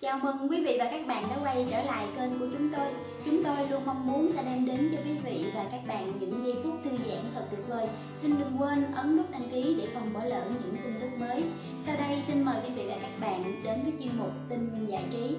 Chào mừng quý vị và các bạn đã quay trở lại kênh của chúng tôi. Chúng tôi luôn mong muốn sẽ đem đến cho quý vị và các bạn những giây phút thư giãn thật tuyệt vời. Xin đừng quên ấn nút đăng ký để không bỏ lỡ những tin tức mới. Sau đây, xin mời quý vị và các bạn đến với chuyên mục tin giải trí.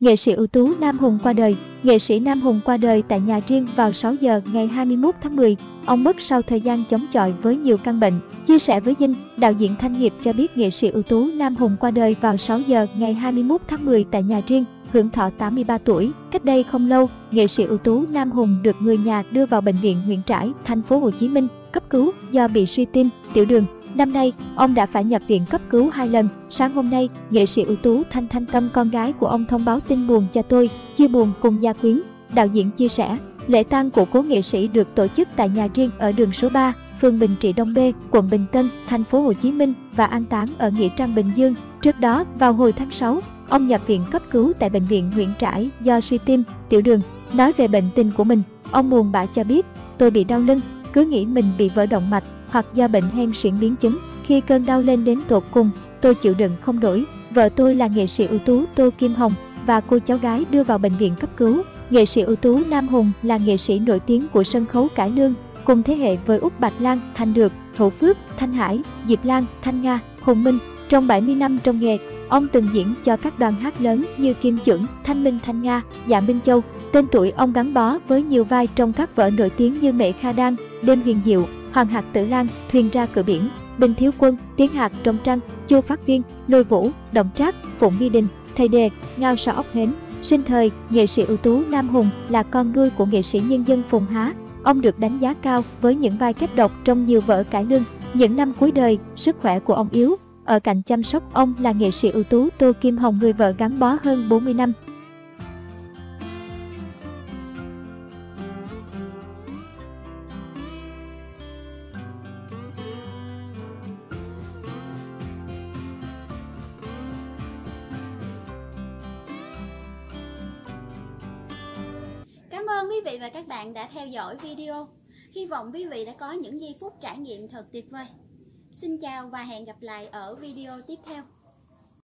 Nghệ sĩ ưu tú Nam Hùng qua đời Nghệ sĩ Nam Hùng qua đời tại nhà riêng vào 6 giờ ngày 21 tháng 10. Ông mất sau thời gian chống chọi với nhiều căn bệnh. Chia sẻ với Dinh, đạo diễn Thanh Hiệp cho biết nghệ sĩ ưu tú Nam Hùng qua đời vào 6 giờ ngày 21 tháng 10 tại nhà riêng, hưởng thọ 83 tuổi. Cách đây không lâu, nghệ sĩ ưu tú Nam Hùng được người nhà đưa vào bệnh viện huyện Trãi, thành phố Hồ Chí Minh cấp cứu do bị suy tim, tiểu đường. Năm nay, ông đã phải nhập viện cấp cứu hai lần. Sáng hôm nay, nghệ sĩ ưu tú Thanh Thanh Tâm con gái của ông thông báo tin buồn cho tôi, chia buồn cùng gia quyến. Đạo diễn chia sẻ, lễ tang của cố nghệ sĩ được tổ chức tại nhà riêng ở đường số 3, phường Bình Trị Đông B, quận Bình Tân, thành phố Hồ Chí Minh và an táng ở nghĩa trang Bình Dương. Trước đó, vào hồi tháng 6, ông nhập viện cấp cứu tại bệnh viện Nguyễn Trãi do suy tim, tiểu đường. Nói về bệnh tình của mình, ông buồn bã cho biết, tôi bị đau lưng, cứ nghĩ mình bị vỡ động mạch hoặc do bệnh hen suyễn biến chứng. Khi cơn đau lên đến tột cùng, tôi chịu đựng không nổi. Vợ tôi là nghệ sĩ ưu tú Tô Kim Hồng và cô cháu gái đưa vào bệnh viện cấp cứu. Nghệ sĩ ưu tú Nam Hùng là nghệ sĩ nổi tiếng của sân khấu cải lương, cùng thế hệ với Úc Bạch Lan, Thanh Được, Hữu Phước, Thanh Hải, Diệp Lan, Thanh Nga, Hùng Minh. Trong 70 năm trong nghề, ông từng diễn cho các đoàn hát lớn như Kim Chuẩn, Thanh Minh Thanh Nga, Dạ Minh Châu. Tên tuổi ông gắn bó với nhiều vai trong các vở nổi tiếng như Mẹ Kha Đan, Đêm Huyền Diệu, Hoàng Hạc Tử Lan, Thuyền ra cửa biển, Bình Thiếu Quân, Tiến Hạc Trong Trăng, Chu Phát Viên, Lôi Vũ, Động Trác, Phụng Nghi Đình, Thầy Đề, Ngao Sa Ốc Hến. Sinh thời, nghệ sĩ ưu tú Nam Hùng là con nuôi của nghệ sĩ nhân dân Phùng Há. Ông được đánh giá cao với những vai kép độc trong nhiều vở cải lương. Những năm cuối đời, sức khỏe của ông yếu. Ở cạnh chăm sóc ông là nghệ sĩ ưu tú Tô Kim Hồng người vợ gắn bó hơn 40 năm. Cảm ơn quý vị và các bạn đã theo dõi video. Hy vọng quý vị đã có những giây phút trải nghiệm thật tuyệt vời. Xin chào và hẹn gặp lại ở video tiếp theo.